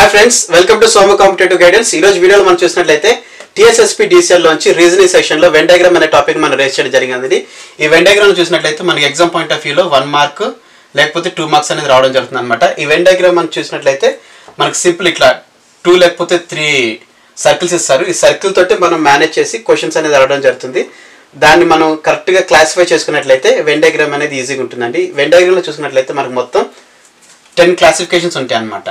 Hi friends welcome to Soma competitive guidance ఈ రోజు వీడియోలో మనం చూసినట్లయితే టీఎస్ఎస్పీ డీసీఎల్ లోంచి రీజనింగ్ సెక్షన్లో లో అనే టాపిక్ మనం రేస్ చేయడం జరిగింది ఈ వెండగ్రామ్ చూసినట్లయితే మనకి ఎగ్జామ్ పాయింట్ ఆఫ్ వ్యూలో వన్ మార్క్ లేకపోతే టూ మార్క్స్ అనేది రావడం జరుగుతుంది అనమాట ఈ వెండగ్రామ్ మనం చూసినట్లయితే మనకు సింపుల్ ఇట్లా టూ లేకపోతే త్రీ సర్కిల్స్ ఇస్తారు. ఈ సర్కిల్ తోటి మనం మేనేజ్ చేసి క్వశ్చన్స్ అనేది అడగడం జరుగుతుంది. దాన్ని మనం కరెక్ట్గా క్లాసిఫై చేసుకున్నట్లయితే వెండగ్రామ్ అనేది ఈజీగా ఉంటుందండి. వెండగ్రామ్లో చూసుకున్నట్లయితే మనకు మొత్తం టెన్ క్లాసిఫికేషన్స్ ఉంటాయి అన్నమాట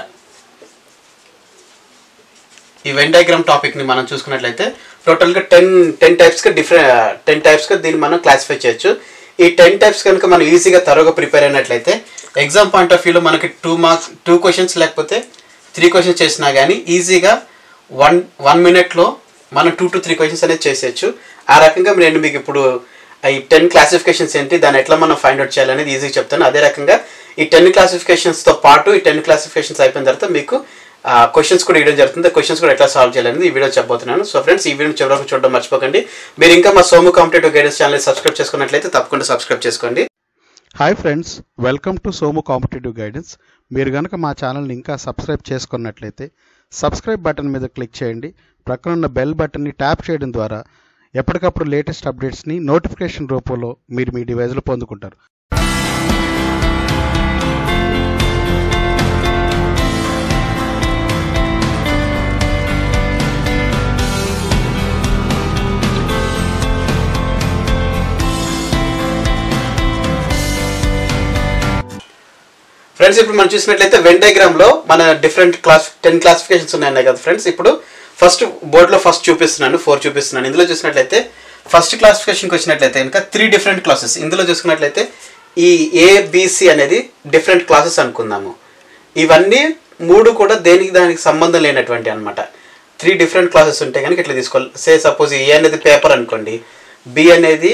ఈ వెన్ డయాగ్రామ్ టాపిక్ని మనం చూసుకున్నట్లయితే టోటల్గా టెన్ టెన్ టైప్స్గా డిఫరెంట్ టెన్ టైప్స్గా దీన్ని మనం క్లాసిఫై చేయొచ్చు. ఈ టెన్ టైప్స్ కనుక మనం ఈజీగా తరోగా ప్రిపేర్ అయినట్లయితే ఎగ్జామ్ పాయింట్ ఆఫ్ వ్యూలో మనకి టూ మార్క్స్ టూ క్వశ్చన్స్ లేకపోతే త్రీ క్వశ్చన్స్ చేసినా కానీ ఈజీగా వన్ వన్ మినిట్లో మనం టూ టు త్రీ క్వశ్చన్స్ అనేది చేసేయచ్చు. ఆ రకంగా నేను మీకు ఇప్పుడు ఈ టెన్ క్లాసిఫికేషన్స్ ఏంటి దాన్ని ఎట్లా మనం ఫైండ్ అవుట్ చేయాలనేది ఈజీగా చెప్తాను. అదే రకంగా ఈ టెన్ క్లాసిఫికేషన్స్తో పాటు ఈ టెన్ క్లాసిఫికేషన్స్ అయిపోయిన తర్వాత మీకు క్వశ్చన్స్ కూడా ఇవ్వడం జరుగుతుంది. క్వశ్చన్స్ కూడా ఎట్లా సాల్వ్ చేయాలనేది ఈ వీడియో చెప్పబోతున్నాను. సో ఫ్రెండ్స్ ఈ వీడియో చివరకు చూడడం మర్చిపోకండి. మీరు ఇంకా మా Somu competitive guidance channel subscribe చేసుకున్నట్లయితే తప్పకుండా సబ్స్క్రైబ్ చేసుకోండి. Hi friends welcome to Somu competitive guidance మీరు కనుక మా ఛానల్ని ఇంకా సబ్స్క్రైబ్ చేసుకున్నట్లయితే సబ్స్క్రైబ్ బటన్ మీద క్లిక్ చేయండి. ప్రక్కన ఉన్న బెల్ బటన్ని ట్యాప్ చేయడం ద్వారా ఎప్పటికప్పుడు లేటెస్ట్ అప్డేట్స్ని నోటిఫికేషన్ రూపంలో మీరు మీ డివైజ్లో పొందుకుంటారు. ఫ్రెండ్స్ ఇప్పుడు మనం చూసినట్లయితే వెన్లో మన డిఫరెంట్ క్లాస్ టెన్ క్లాసిఫికేషన్స్ ఉన్నాయి కదా ఫ్రెండ్స్ ఇప్పుడు ఫస్ట్ బోర్డులో ఫస్ట్ చూపిస్తున్నాను ఫోర్ చూపిస్తున్నాను. ఇందులో చూసినట్లయితే ఫస్ట్ క్లాసిఫికేషన్కి వచ్చినట్లయితే కనుక త్రీ డిఫరెంట్ క్లాసెస్ ఇందులో చూసుకున్నట్లయితే ఈ ఏబిసి అనేది డిఫరెంట్ క్లాసెస్ అనుకుందాము. ఇవన్నీ మూడు కూడా దేనికి దానికి సంబంధం లేనటువంటి అనమాట త్రీ డిఫరెంట్ క్లాసెస్ ఉంటే కనుక ఇట్లా తీసుకోవాలి. సే సపోజ్ ఏ అనేది పేపర్ అనుకోండి బి అనేది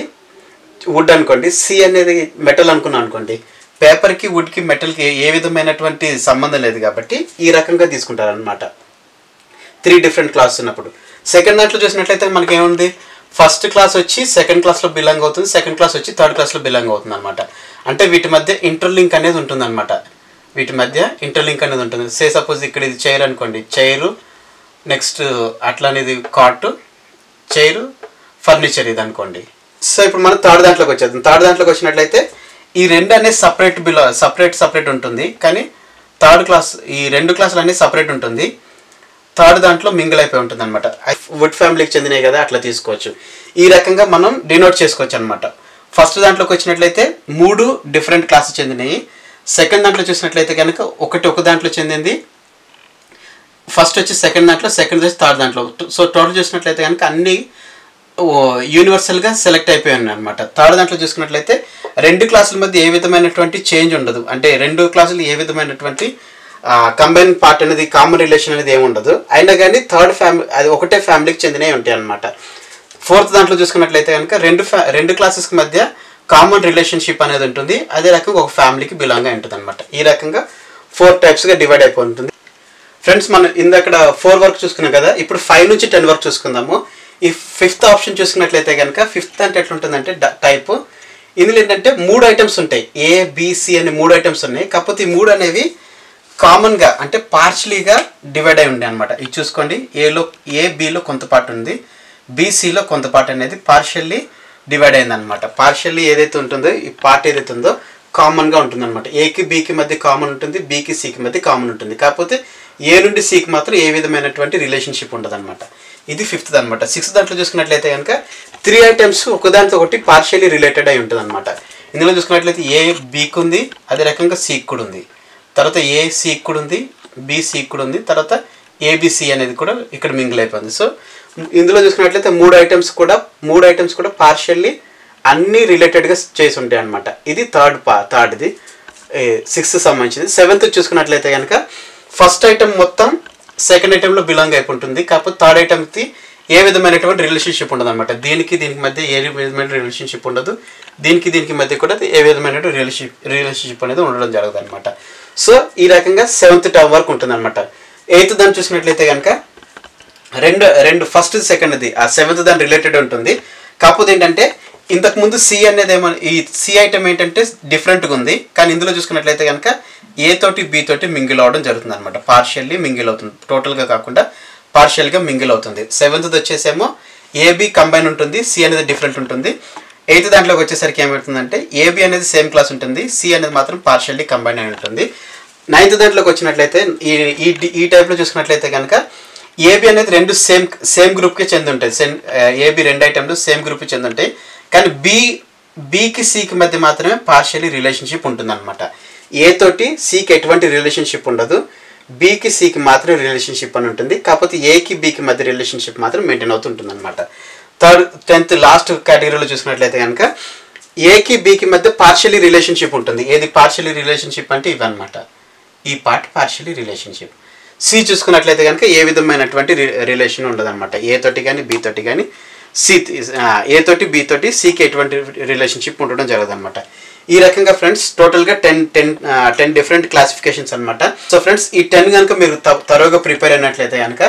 వుడ్ అనుకోండి సి అనేది మెటల్ అనుకున్నాం అనుకోండి. పేపర్కి వుడ్కి మెటల్కి ఏ విధమైనటువంటి సంబంధం లేదు కాబట్టి ఈ రకంగా తీసుకుంటారు అనమాట త్రీ డిఫరెంట్ క్లాస్ ఉన్నప్పుడు. సెకండ్ దాంట్లో చూసినట్లయితే మనకి ఏముంది ఫస్ట్ క్లాస్ వచ్చి సెకండ్ క్లాస్లో బిలాంగ్ అవుతుంది సెకండ్ క్లాస్ వచ్చి థర్డ్ క్లాస్లో బిలాంగ్ అవుతుంది అనమాట అంటే వీటి మధ్య ఇంటర్లింక్ అనేది ఉంటుంది అనమాట వీటి మధ్య ఇంటర్లింక్ అనేది ఉంటుంది. సే సపోజ్ ఇక్కడ ఇది చైర్ అనుకోండి. చైరు నెక్స్ట్ అట్లా అనేది కాటు చైరు ఫర్నిచర్ ఇది అనుకోండి. సో ఇప్పుడు మనం థర్డ్ దాంట్లోకి వచ్చేద్దాం. థర్డ్ దాంట్లోకి వచ్చినట్లయితే ఈ రెండు అనేది సపరేట్ బిలో సపరేట్ సపరేట్ ఉంటుంది. కానీ థర్డ్ క్లాస్ ఈ రెండు క్లాసులు అనేది సపరేట్ ఉంటుంది. థర్డ్ దాంట్లో మింగిల్ అయిపోయి ఉంటుంది అనమాట వుడ్ ఫ్యామిలీకి చెందినవి కదా అట్లా తీసుకోవచ్చు. ఈ రకంగా మనం డినోట్ చేసుకోవచ్చు అనమాట ఫస్ట్ దాంట్లోకి వచ్చినట్లయితే మూడు డిఫరెంట్ క్లాసెస్ చెందినవి. సెకండ్ దాంట్లో చూసినట్లయితే కనుక ఒకటి ఒక దాంట్లో చెందింది. ఫస్ట్ వచ్చి సెకండ్ దాంట్లో సెకండ్ వచ్చి థర్డ్ దాంట్లో. సో టోటల్ చూసినట్లయితే కనుక అన్ని యూనివర్సల్గా సెలెక్ట్ అయిపోయి అనమాట థర్డ్ దాంట్లో చూసుకున్నట్లయితే రెండు క్లాసుల మధ్య ఏ విధమైనటువంటి చేంజ్ ఉండదు. అంటే రెండు క్లాసులు ఏ విధమైనటువంటి కంబైన్ పార్ట్ అనేది కామన్ రిలేషన్ అనేది ఏముండదు అయినా కానీ థర్డ్ ఫ్యామిలీ అది ఒకటే ఫ్యామిలీకి చెందినవి ఉంటాయి అనమాట ఫోర్త్ దాంట్లో చూసుకున్నట్లయితే కనుక రెండు ఫ్యా రెండు క్లాసెస్కి మధ్య కామన్ రిలేషన్షిప్ అనేది ఉంటుంది. అదే రకంగా ఒక ఫ్యామిలీకి బిలాంగ్ అయి ఉంటుంది అనమాట ఈ రకంగా ఫోర్ టైప్స్గా డివైడ్ అయిపోయి ఉంటుంది ఫ్రెండ్స్ మనం ఇందక్కడ ఫోర్ వర్క్ చూసుకున్నాం కదా. ఇప్పుడు ఫైవ్ నుంచి టెన్ వర్క్ చూసుకుందాము. ఈ ఫిఫ్త్ ఆప్షన్ చూసుకున్నట్లయితే కనుక ఫిఫ్త్ అంటే ఎట్లుంటుందంటే టైప్ ఇందులో ఏంటంటే మూడు ఐటమ్స్ ఉంటాయి. ఏ బిసి అనే మూడు ఐటమ్స్ ఉన్నాయి. కాకపోతే ఈ మూడు అనేవి కామన్గా అంటే పార్షలీగా డివైడ్ అయి ఉండే అనమాట ఇది చూసుకోండి. ఏలో ఏ కొంత పార్ట్ ఉంది. బీసీలో కొంత పార్ట్ అనేది పార్షల్లీ డివైడ్ అయింది అనమాట పార్షల్లీ ఏదైతే ఉంటుందో ఈ పార్ట్ ఏదైతే ఉందో కామన్గా ఉంటుంది అనమాట ఏకి బీకి మధ్య కామన్ ఉంటుంది. బీకి సికి మధ్య కామన్ ఉంటుంది. కాకపోతే ఏ నుండి సీకి మాత్రం ఏ విధమైనటువంటి రిలేషన్షిప్ ఉండదు అనమాట ఇది ఫిఫ్త్ అనమాట సిక్స్త్ దాంట్లో చూసుకున్నట్లయితే కనుక త్రీ ఐటమ్స్ ఒకదానితో ఒకటి పార్షియలీ రిలేటెడ్ అయి ఉంటుంది అనమాట ఇందులో చూసుకున్నట్లయితే ఏ బీక్ ఉంది అదే రకంగా సీక్ కూడా ఉంది. తర్వాత ఏ సీక్ కూడా ఉంది బి సీక్ కూడా ఉంది తర్వాత ఏబిసి అనేది కూడా ఇక్కడ మింగిల్ అయిపోయింది. సో ఇందులో చూసుకున్నట్లయితే మూడు ఐటమ్స్ కూడా మూడు ఐటమ్స్ కూడా పార్షియల్లీ అన్ని రిలేటెడ్గా చేసి ఉంటాయి అనమాట ఇది థర్డ్ పా థర్డ్ది సిక్స్త్ సంబంధించింది. సెవెంత్ చూసుకున్నట్లయితే కనుక ఫస్ట్ ఐటమ్ మొత్తం సెకండ్ ఐటెంలో బిలాంగ్ అయిపోతుంది కాకపోతే థర్డ్ ఐటమ్కి ఏ విధమైనటువంటి రిలేషన్షిప్ ఉండదు అనమాట దీనికి దీనికి మధ్య ఏ విధమైన రిలేషన్షిప్ ఉండదు. దీనికి దీనికి మధ్య కూడా ఏ విధమైన రిలేషన్షిప్ రిలేషన్షిప్ అనేది ఉండడం జరగదు అనమాట సో ఈ రకంగా సెవెంత్ టర్మ్ వరకు ఉంటుంది అనమాట ఎయిత్ దాన్ని చూసినట్లయితే కనుక రెండు రెండు ఫస్ట్ సెకండ్ది ఆ సెవెంత్ దాని రిలేటెడ్ ఉంటుంది. కాకపోతే ఏంటంటే ఇంతకుముందు సి అనేది ఏమో ఈ సి ఐటమ్ ఏంటంటే డిఫరెంట్గా ఉంది. కానీ ఇందులో చూసుకున్నట్లయితే కనుక ఏ తోటి బి తోటి మింగిల్ అవడం జరుగుతుంది అనమాట పార్షియల్లీ మింగిల్ అవుతుంది టోటల్గా కాకుండా పార్షియల్గా మింగిల్ అవుతుంది. సెవెంత్ వచ్చేసేమో ఏబి కంబైన్ ఉంటుంది. సి అనేది డిఫరెంట్ ఉంటుంది. ఎయిత్ దాంట్లోకి వచ్చేసరికి ఏమవుతుందంటే ఏబి అనేది సేమ్ క్లాస్ ఉంటుంది. సి అనేది మాత్రం పార్షియల్లీ కంబైన్ అయి ఉంటుంది. నైన్త్ దాంట్లోకి వచ్చినట్లయితే ఈ ఈ ఈ టైప్లో చూసుకున్నట్లయితే కనుక ఏబి అనేది రెండు సేమ్ సేమ్ గ్రూప్కి చెంది ఉంటాయి. సేమ్ ఏబి రెండు ఐటెంలు సేమ్ గ్రూప్కి చెంది ఉంటాయి. కానీ బి బీకి సికి మధ్య మాత్రమే పార్షియలీ రిలేషన్షిప్ ఉంటుందన్నమాట. ఏ తోటి సికి ఎటువంటి రిలేషన్షిప్ ఉండదు. బికి సికి మాత్రం రిలేషన్షిప్ అని ఉంటుంది. కాకపోతే ఏకి బికి మధ్య రిలేషన్షిప్ మాత్రం మెయింటైన్ అవుతుంటుంది అనమాట థర్డ్ టెన్త్ లాస్ట్ కేటగిరీలో చూసుకున్నట్లయితే కనుక ఏకి బికి మధ్య పార్షియలీ రిలేషన్షిప్ ఉంటుంది. ఏది పార్షియలీ రిలేషన్షిప్ అంటే ఇవన్నమాట. ఈ పార్ట్ పార్షియలీ రిలేషన్షిప్ సి చూసుకున్నట్లయితే కనుక ఏ విధమైనటువంటి రిలేషన్ ఉండదన్నమాట. ఏ తోటి కానీ బి తోటి కానీ సి ఏ తోటి బి తోటి సికి ఎటువంటి రిలేషన్షిప్ ఉండడం జరగదు అనమాట ఈ రకంగా ఫ్రెండ్స్ టోటల్గా ten ten ten different classifications అనమాట సో ఫ్రెండ్స్ ఈ టెన్ కనుక మీరు తరోగా ప్రిపేర్ అయినట్లయితే కనుక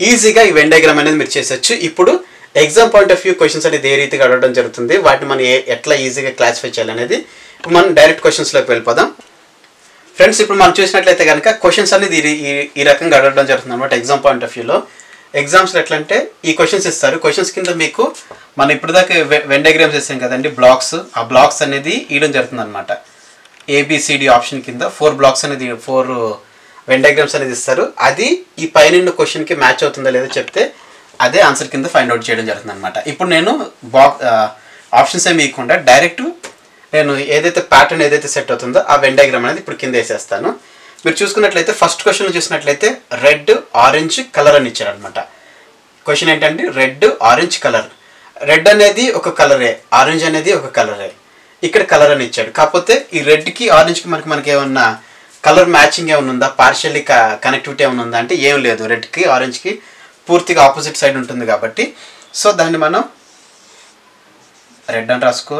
ఈజీగా ఈ వెన్ డయాగ్రామ్ అనేది మీరు చేసొచ్చు. ఇప్పుడు exam point of view questions అనేది ఏ రీతిగా అడగడం జరుగుతుంది వాటిని మనం ఎట్లా ఈజీగా క్లాసిఫై చేయాలనేది ఇప్పుడు మనం డైరెక్ట్ క్వశ్చన్స్లోకి వెళ్ళిపోదాం. ఫ్రెండ్స్ ఇప్పుడు మనం చూసినట్లయితే కనుక క్వశ్చన్స్ అనేది ఈ- ఈ ఈ రకంగా అడగడం జరుగుతుంది అనమాట ఎగ్జామ్ పాయింట్ ఆఫ్ వ్యూలో ఎగ్జామ్స్లో ఎట్లా అంటే ఈ క్వశ్చన్స్ ఇస్తారు. క్వశ్చన్స్ కింద మీకు మనం ఇప్పటిదాకా దాకా వెన్ డయాగ్రామ్స్ కదండి బ్లాక్స్ ఆ బ్లాక్స్ అనేది ఇవ్వడం జరుగుతుంది అనమాట A B C D option కింద ఫోర్ బ్లాక్స్ అనేది ఫోర్ వెన్ డయాగ్రామ్స్ అనేది ఇస్తారు. అది ఈ పైన క్వశ్చన్కి మ్యాచ్ అవుతుందా లేదో చెప్తే అదే ఆన్సర్ కింద ఫైండ్ అవుట్ చేయడం జరుగుతుంది అనమాట ఇప్పుడు నేను బాక్ ఆప్షన్స్ ఏమి ఇవ్వకుండా డైరెక్ట్ నేను ఏదైతే ప్యాటర్న్ ఏదైతే సెట్ అవుతుందో ఆ వెన్ డయాగ్రామ్ అనేది ఇప్పుడు కింద వేసేస్తాను. మీరు చూసుకున్నట్లయితే ఫస్ట్ క్వశ్చన్ చూసినట్లయితే రెడ్ ఆరెంజ్ కలర్ అని ఇచ్చారనమాట క్వశ్చన్ ఏంటంటే రెడ్ ఆరెంజ్ కలర్ రెడ్ అనేది ఒక కలరే ఆరెంజ్ అనేది ఒక కలరే ఇక్కడ కలర్ అని ఇచ్చాడు. కాకపోతే ఈ రెడ్కి ఆరెంజ్కి మనకి మనకి ఏమన్నా కలర్ మ్యాచింగ్ ఏమైనా ఉందా? పార్షియల్లీ కనెక్టివిటీ ఏమైనా ఉందా? అంటే ఏం లేదు. రెడ్కి ఆరెంజ్కి పూర్తిగా ఆపోజిట్ సైడ్ ఉంటుంది కాబట్టి. సో దాన్ని మనం రెడ్ అని రాసుకో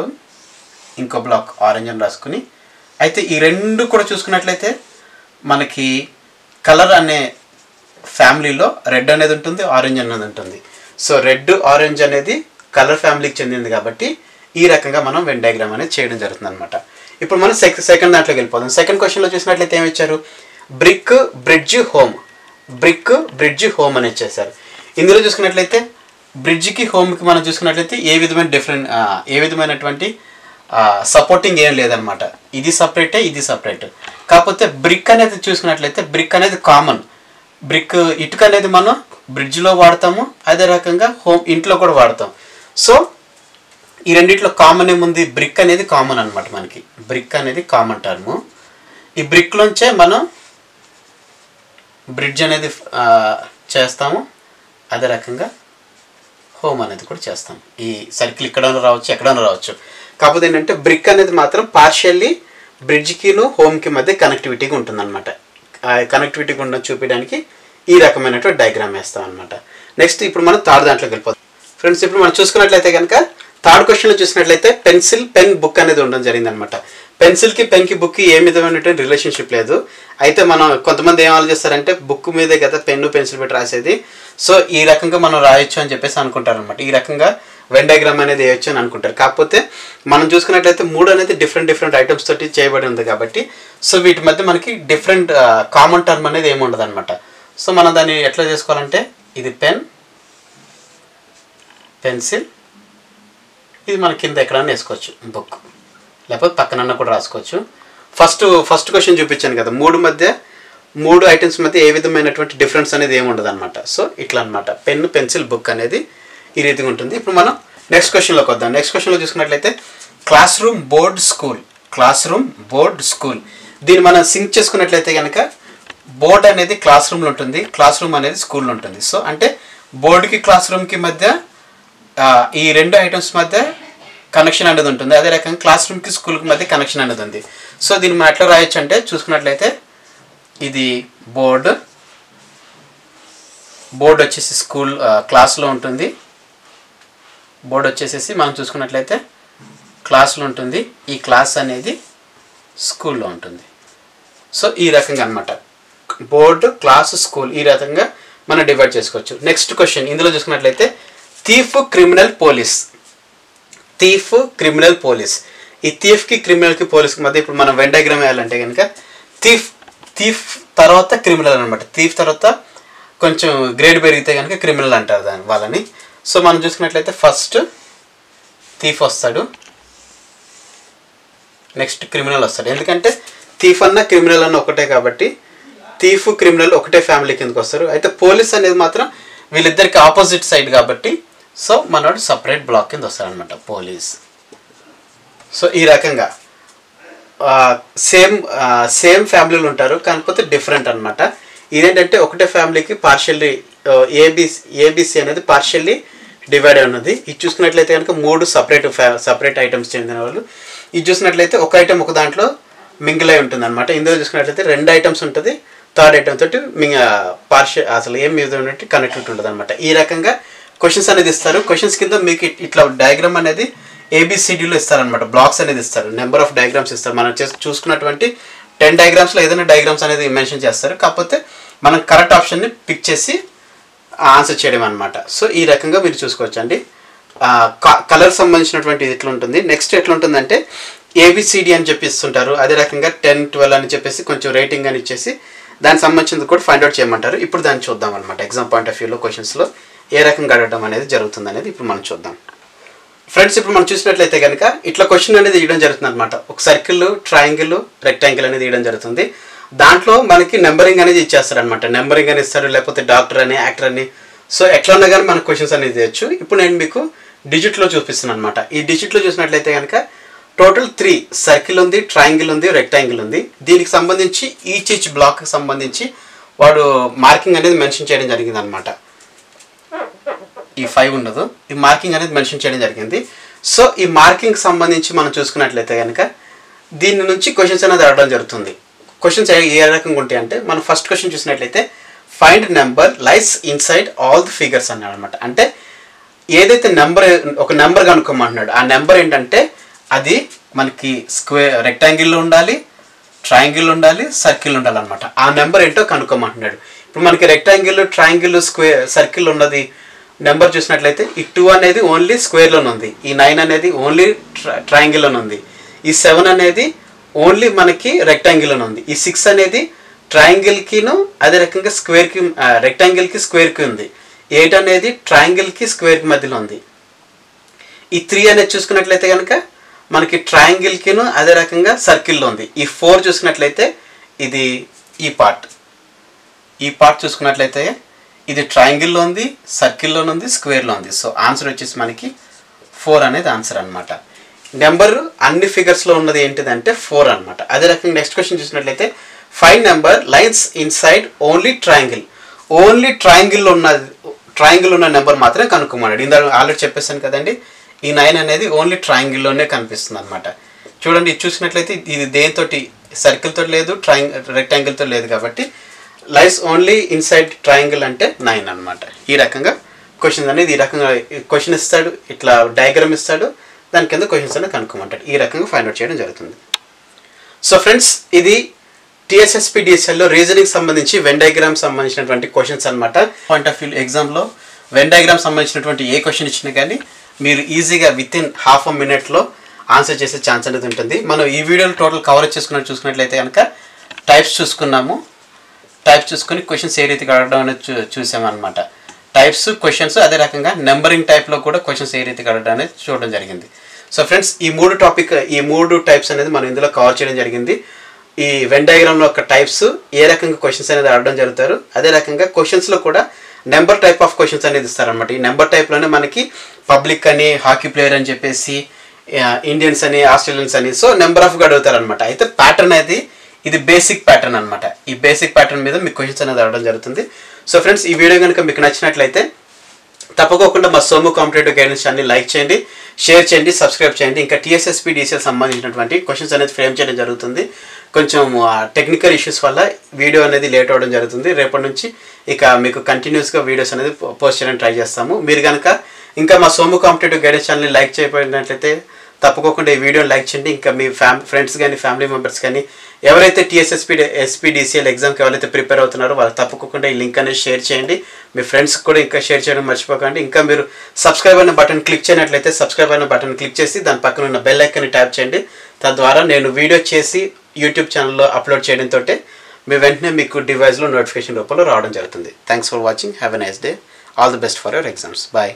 ఇంకో బ్లాక్ ఆరెంజ్ అని రాసుకుని అయితే ఈ రెండు కూడా చూసుకున్నట్లయితే మనకి కలర్ అనే ఫ్యామిలీలో రెడ్ అనేది ఉంటుంది ఆరెంజ్ అనేది ఉంటుంది. సో రెడ్ ఆరెంజ్ అనేది కలర్ ఫ్యామిలీకి చెందింది కాబట్టి ఈ రకంగా మనం వెన్ డయాగ్రామ్ అనేది చేయడం జరుగుతుంది అనమాట ఇప్పుడు మనం సెక్ సెకండ్ దాంట్లోకి వెళ్ళిపోదాం. సెకండ్ క్వశ్చన్లో చూసినట్లయితే ఏమి ఇచ్చారు? Brick bridge home. Brick bridge home అని ఇచ్చేసారు ఇందులో చూసుకున్నట్లయితే బ్రిడ్జ్కి హోమ్కి మనం చూసుకున్నట్లయితే ఏ విధమైన డిఫరెంట్ ఏ విధమైనటువంటి సపోర్టింగ్ ఏం లేదనమాట ఇది సపరేటే ఇది సపరేట్ కాకపోతే బ్రిక్ అనేది చూసుకున్నట్లయితే బ్రిక్ అనేది కామన్ బ్రిక్ ఇటుక అనేది మనం బ్రిడ్జ్లో వాడతాము అదే రకంగా హోమ్ ఇంట్లో కూడా వాడతాం. సో ఈ రెండిట్లో కామన్ ఏముంది? బ్రిక్ అనేది కామన్ అనమాట మనకి. బ్రిక్ అనేది కామన్ టర్ము ఈ బ్రిక్లోంచే మనం బ్రిడ్జ్ అనేది చేస్తాము. అదే రకంగా హోమ్ అనేది కూడా చేస్తాం. ఈ సర్కిల్ ఇక్కడైనా రావచ్చు ఎక్కడైనా రావచ్చు. కాకపోతే ఏంటంటే బ్రిక్ అనేది మాత్రం పార్షియల్లీ బ్రిడ్జ్కిను హోమ్కి మధ్య కనెక్టివిటీగా ఉంటుందన్నమాట. ఆ కనెక్టివిటీ చూపించడానికి ఈ రకమైనటువంటి డయాగ్రామ్ వేస్తాం అనమాట నెక్స్ట్ ఇప్పుడు మనం థర్డ్ దాంట్లోకి వెళ్ళిపోతాం ఫ్రెండ్స్ ఇప్పుడు మనం చూసుకున్నట్లయితే కనుక థర్డ్ క్వశ్చన్లో చూసినట్లయితే పెన్సిల్ పెన్ బుక్ అనేది ఉండడం జరిగిందనమాట పెన్సిల్కి పెన్కి బుక్కి ఏ విధమైనటువంటి రిలేషన్షిప్ లేదు. అయితే మనం కొంతమంది ఏం ఆలోచిస్తారంటే బుక్ మీదే కదా పెన్ను పెన్సిల్ పెట్టి రాసేది. సో ఈ రకంగా మనం రాయొచ్చు అని చెప్పేసి అనుకుంటారు అనమాట ఈ రకంగా వెన్ డయాగ్రామ్ అనేది వేయొచ్చు అని అనుకుంటారు. కాకపోతే మనం చూసుకున్నట్లయితే మూడు అనేది డిఫరెంట్ డిఫరెంట్ ఐటమ్స్ తోటి చేయబడి ఉంది కాబట్టి సో వీటి మధ్య మనకి డిఫరెంట్ కామన్ టర్మ్ అనేది ఏమి ఉండదు అనమాట సో మనం దాన్ని ఎట్లా చేసుకోవాలంటే ఇది పెన్ పెన్సిల్ ఇది మన కింద ఎక్కడన్నా వేసుకోవచ్చు బుక్ లేకపోతే పక్కనన్నా కూడా రాసుకోవచ్చు. ఫస్ట్ ఫస్ట్ క్వశ్చన్ చూపించాను కదా. మూడు మధ్య మూడు ఐటమ్స్ మధ్య ఏ విధమైనటువంటి డిఫరెన్స్ అనేది ఏమి ఉండదు అనమాట సో ఇట్లా అనమాట పెన్ పెన్సిల్ బుక్ అనేది ఈ రీతిగా ఉంటుంది. ఇప్పుడు మనం నెక్స్ట్ క్వశ్చన్లోకి వద్దాం. నెక్స్ట్ క్వశ్చన్లో చూసుకున్నట్లయితే class room board school. Class room board school. దీన్ని మనం సింక్ చేసుకున్నట్లయితే కనుక బోర్డ్ అనేది క్లాస్ రూమ్లో ఉంటుంది. క్లాస్ రూమ్ అనేది స్కూల్లో ఉంటుంది. సో అంటే బోర్డుకి క్లాస్ రూమ్కి మధ్య ఈ రెండు ఐటమ్స్ మధ్య కనెక్షన్ అనేది ఉంటుంది. అదే రకంగా క్లాస్ రూమ్కి స్కూల్కి మధ్య కనెక్షన్ అనేది ఉంది. సో దీన్ని మనం ఎట్లా రాయొచ్చు అంటే చూసుకున్నట్లయితే ఇది బోర్డు బోర్డు వచ్చేసి స్కూల్ క్లాస్లో ఉంటుంది. బోర్డు వచ్చేసేసి మనం చూసుకున్నట్లయితే క్లాస్లో ఉంటుంది. ఈ క్లాస్ అనేది స్కూల్లో ఉంటుంది. సో ఈ రకంగా అనమాట బోర్డు క్లాస్ స్కూల్ ఈ రకంగా మనం డివైడ్ చేసుకోవచ్చు. నెక్స్ట్ క్వశ్చన్ ఇందులో చూసుకున్నట్లయితే thief criminal police thief criminal police. ఈ థీఫ్కి క్రిమినల్కి పోలీస్కి మధ్య ఇప్పుడు మనం వెన్ డయాగ్రామ్ వేయాలంటే కనుక థీఫ్ థీఫ్ తర్వాత క్రిమినల్ అనమాట థీఫ్ తర్వాత కొంచెం గ్రేడ్ పెరిగితే కనుక క్రిమినల్ అంటారు దాని వాళ్ళని. సో మనం చూసుకున్నట్లయితే ఫస్ట్ థీఫ్ వస్తాడు. నెక్స్ట్ క్రిమినల్ వస్తాడు. ఎందుకంటే థీఫ్ అన్న క్రిమినల్ అన్న ఒకటే కాబట్టి థీఫ్ క్రిమినల్ ఒకటే ఫ్యామిలీ కిందకి వస్తారు. అయితే పోలీస్ అనేది మాత్రం వీళ్ళిద్దరికి ఆపోజిట్ సైడ్ కాబట్టి సో మనోడు సపరేట్ బ్లాక్ కింద వస్తారనమాట పోలీస్. సో ఈ రకంగా సేమ్ సేమ్ ఫ్యామిలీలు ఉంటారు కాకపోతే డిఫరెంట్ అనమాట ఇదేంటంటే ఒకటే ఫ్యామిలీకి పార్షియల్లీ ఏబిసి ఏబిసి అనేది పార్షియల్లీ డివైడ్ ఉన్నది. ఇది చూసుకున్నట్లయితే కనుక మూడు సపరేట్ సపరేట్ ఐటమ్స్ చెందిన వాళ్ళు. ఇది చూసినట్లయితే ఒక ఐటమ్ ఒక దాంట్లో మింగిల్ అయి ఉంటుంది అనమాట ఇందులో చూసుకున్నట్లయితే రెండు ఐటమ్స్ ఉంటుంది థర్డ్ ఐటమ్ తోటి మింగ పార్షియల్ అసలు ఏం మీద ఉన్నట్టు కనెక్ట్ ఉంటుంది అనమాట ఈ రకంగా క్వశ్చన్స్ అనేది ఇస్తారు. క్వశ్చన్స్ కింద మీకు ఇట్లా డయాగ్రామ్ అనేది ఏబిసిడిలో ఇస్తారనమాట బ్లాక్స్ అనేది ఇస్తారు. నెంబర్ ఆఫ్ డయాగ్రామ్స్ ఇస్తారు. మనం చూసుకున్నటువంటి టెన్ డయాగ్రామ్స్లో ఏదైనా డయాగ్రామ్స్ అనేది మెన్షన్ చేస్తారు. కాకపోతే మనం కరెక్ట్ ఆప్షన్ని పిక్ చేసి ఆన్సర్ చేయడం అనమాట సో ఈ రకంగా మీరు చూసుకోవచ్చండి. కలర్ సంబంధించినటువంటి ఇట్లా ఉంటుంది నెక్స్ట్ ఎట్లా ఉంటుందంటే ఏబిసిడి అని చెప్పి ఇస్తుంటారు అదే రకంగా టెన్ ట్వెల్వ్ అని చెప్పేసి కొంచెం రేటింగ్ అని ఇచ్చేసి దానికి సంబంధించింది కూడా ఫైండ్ అవుట్ చేయమంటారు. ఇప్పుడు దాన్ని చూద్దాం అనమాట ఎగ్జామ్ పాయింట్ ఆఫ్ వ్యూలో క్వశ్చన్స్లో ఏ రకంగా అడగడం అనేది జరుగుతుంది అనేది ఇప్పుడు మనం చూద్దాం. ఫ్రెండ్స్ ఇప్పుడు మనం చూసినట్లయితే కనుక ఇట్లా క్వశ్చన్ అనేది ఇవ్వడం జరుగుతుంది అనమాట ఒక సర్కిల్ ట్రయాంగిల్ రెక్టాంగిల్ అనేది ఇవ్వడం జరుగుతుంది. దాంట్లో మనకి నెంబరింగ్ అనేది ఇచ్చేస్తారు అనమాట నెంబరింగ్ అని ఇస్తారు లేకపోతే డాక్టర్ అని యాక్టర్ అని. సో ఎట్లా ఉన్నా కానీ మనకు క్వశ్చన్స్ అనేది చేయొచ్చు ఇప్పుడు నేను మీకు డిజిట్లో చూపిస్తున్నాను అనమాట ఈ డిజిట్లో చూసినట్లయితే కనుక టోటల్ త్రీ సర్కిల్ ఉంది ట్రయాంగిల్ ఉంది రెక్టాంగిల్ ఉంది. దీనికి సంబంధించి ఈచ్ ఈచ్ బ్లాక్కి సంబంధించి వాడు మార్కింగ్ అనేది మెన్షన్ చేయడం జరిగింది అనమాట ఈ ఫైవ్ ఉండదు. ఈ మార్కింగ్ అనేది మెన్షన్ చేయడం జరిగింది. సో ఈ మార్కింగ్ సంబంధించి మనం చూసుకున్నట్లయితే కనుక దీని నుంచి క్వశ్చన్స్ అనేది అడగడం జరుగుతుంది. క్వశ్చన్స్ ఏ రకంగా ఉంటాయి అంటే మనం ఫస్ట్ క్వశ్చన్ చూసినట్లయితే find number lies inside all the figures అన్నాడు అనమాట అంటే ఏదైతే నెంబర్ ఒక నెంబర్ కనుక్కోమంటున్నాడు ఆ నెంబర్ ఏంటంటే అది మనకి స్క్వేర్ రెక్టాంగిల్లో ఉండాలి ట్రయాంగిల్ ఉండాలి సర్కిల్ ఉండాలి అనమాట ఆ నెంబర్ ఏంటో కనుక్కోమంటున్నాడు. ఇప్పుడు మనకి రెక్టాంగిల్ ట్రయాంగిల్ స్క్వేర్ సర్కిల్ ఉన్నది నెంబర్ చూసినట్లయితే ఈ టూ అనేది ఓన్లీ స్క్వేర్లోనే ఉంది. ఈ నైన్ అనేది ఓన్లీ ట్రయాంగిల్లోనే ఉంది. ఈ సెవెన్ అనేది ఓన్లీ మనకి రెక్టాంగిల్లోనే ఉంది. ఈ సిక్స్ అనేది ట్రయాంగిల్కిను అదే రకంగా స్క్వేర్కి రెక్టాంగిల్కి స్క్వేర్కి ఉంది. ఎయిట్ అనేది ట్రయాంగిల్కి స్క్వేర్కి మధ్యలో ఉంది. ఈ త్రీ అనేది చూసుకున్నట్లయితే కనుక మనకి ట్రయాంగిల్కిను అదే రకంగా సర్కిల్లో ఉంది. ఈ ఫోర్ చూసుకున్నట్లయితే ఇది ఈ పార్ట్. ఈ పార్ట్ చూసుకున్నట్లయితే ఇది ట్రయాంగిల్లో ఉంది సర్కిల్లో ఉంది స్క్వేర్లో ఉంది. సో ఆన్సర్ వచ్చేసి మనకి ఫోర్ అనేది ఆన్సర్ అనమాట నెంబర్ అన్ని ఫిగర్స్లో ఉన్నది ఏంటిదంటే ఫోర్ అనమాట అదే రకంగా నెక్స్ట్ క్వశ్చన్ చూసినట్లయితే five number lines inside only triangle only ట్రయాంగిల్లో ఉన్న ట్రయాంగిల్ ఉన్న నెంబర్ మాత్రమే కనుక్కోమన్నాడు. ఇందా ఆల్రెడీ చెప్పేసాను కదండి ఈ నైన్ అనేది ఓన్లీ ట్రయాంగిల్లోనే కనిపిస్తుంది అనమాట చూడండి ఇది చూసినట్లయితే ఇది దేనితోటి సర్కిల్ తోటి లేదు ట్రయాంగ్ రెక్టాంగిల్తో లేదు కాబట్టి లైస్ ఓన్లీ ఇన్సైడ్ ట్రయాంగిల్ అంటే నైన్ అన్నమాట. ఈ రకంగా క్వశ్చన్స్ అనేది ఈ రకంగా క్వశ్చన్ ఇస్తాడు ఇట్లా డయాగ్రామ్ ఇస్తాడు దాని కింద క్వశ్చన్స్ అనేది కనుక్కోమంటాడు. ఈ రకంగా ఫైండ్ అవుట్ చేయడం జరుగుతుంది. సో ఫ్రెండ్స్ ఇది టీఎస్ఎస్పి డిఎస్ఎల్లో రీజనింగ్ సంబంధించి వెన్ డయాగ్రామ్ సంబంధించినటువంటి క్వశ్చన్స్ అనమాట పాయింట్ ఆఫ్ వ్యూ ఎగ్జామ్లో వెన్ డయాగ్రామ్ సంబంధించినటువంటి ఏ క్వశ్చన్ ఇచ్చినా కానీ మీరు ఈజీగా విత్ ఇన్ హాఫ్ అ మినిట్లో ఆన్సర్ చేసే ఛాన్స్ అనేది ఉంటుంది. మనం ఈ వీడియోలో టోటల్ కవరేజ్ చేసుకున్నట్టు చూసుకున్నట్లయితే కనుక టైప్స్ చూసుకున్నాము. టైప్స్ చూసుకొని క్వశ్చన్స్ ఏ రీతిగా అడగడం అనేది చూ చూసామన్నమాట. టైప్స్ క్వశ్చన్స్ అదే రకంగా నెంబరింగ్ టైప్లో కూడా క్వశ్చన్స్ ఏ రీతిగా అడగడం అనేది చూడడం జరిగింది. సో ఫ్రెండ్స్ ఈ మూడు టాపిక్ ఈ మూడు టైప్స్ అనేది మనం ఇందులో కవర్ చేయడం జరిగింది. ఈ వెన్ డయాగ్రామ్లో ఒక టైప్స్ ఏ రకంగా క్వశ్చన్స్ అనేది అడగడం జరుగుతారు అదే రకంగా క్వశ్చన్స్లో కూడా నెంబర్ టైప్ ఆఫ్ క్వశ్చన్స్ అనేది ఇస్తారనమాట ఈ నెంబర్ టైప్లోనే మనకి పబ్లిక్ అని హాకీ ప్లేయర్ అని చెప్పేసి ఇండియన్స్ అని ఆస్ట్రేలియన్స్ అని సో నెంబర్ ఆఫ్గా అడుగుతారనమాట అయితే ప్యాటర్న్ అయితే ఇది బేసిక్ ప్యాటర్న్ అనమాట ఈ బేసిక్ ప్యాటర్న్ మీద మీకు క్వశ్చన్స్ అనేది అడగడం జరుగుతుంది. సో ఫ్రెండ్స్ ఈ వీడియో కనుక మీకు నచ్చినట్లయితే తప్పకోకుండా మా Somu competitive guidance channel like చేయండి షేర్ చేయండి సబ్స్క్రైబ్ చేయండి. ఇంకా టీఎస్ఎస్పీ డీసీఎల్ సంబంధించినటువంటి క్వశ్చన్స్ అనేది ఫ్రేమ్ చేయడం జరుగుతుంది. కొంచెం టెక్నికల్ ఇష్యూస్ వల్ల వీడియో అనేది లేట్ అవ్వడం జరుగుతుంది. రేపటి నుంచి ఇక మీకు కంటిన్యూస్గా వీడియోస్ అనేది పోస్ట్ చేయడానికి ట్రై చేస్తాము. మీరు కనుక ఇంకా మా సోము కాంపిటేటివ్ గైడెన్స్ ఛానల్ని లైక్ చేయబడినట్లయితే తప్పకోకుండా ఈ వీడియోని లైక్ చేయండి. ఇంకా మీ ఫ్యామ్ ఫ్రెండ్స్ కానీ ఫ్యామిలీ మెంబర్స్ కానీ ఎవరైతే టీఎస్ఎస్పీ ఎస్పీడీసీఎల్ ఎగ్జామ్కి ఎవరైతే ప్రిపేర్ అవుతున్నారో వాళ్ళు తప్పకుండా ఈ లింక్ అనేది షేర్ చేయండి. మీ ఫ్రెండ్స్కి కూడా ఇంకా షేర్ చేయడం మర్చిపోకండి. ఇంకా మీరు సబ్స్క్రైబ్ అయిన బటన్ క్లిక్ చేయనట్లయితే సబ్స్క్రైబ్ అయిన బటన్ క్లిక్ చేసి దాని పక్కన ఉన్న బెల్ ఐకన్ ట్యాప్ చేయండి. తద్వారా నేను వీడియో చేసి యూట్యూబ్ ఛానల్లో అప్లోడ్ చేయడంతో మీ వెంటనే మీకు డివైస్లో నోటిఫికేషన్ రూపంలో రావడం జరుగుతుంది. Thanks for watching have a nice day all the best for your exams bye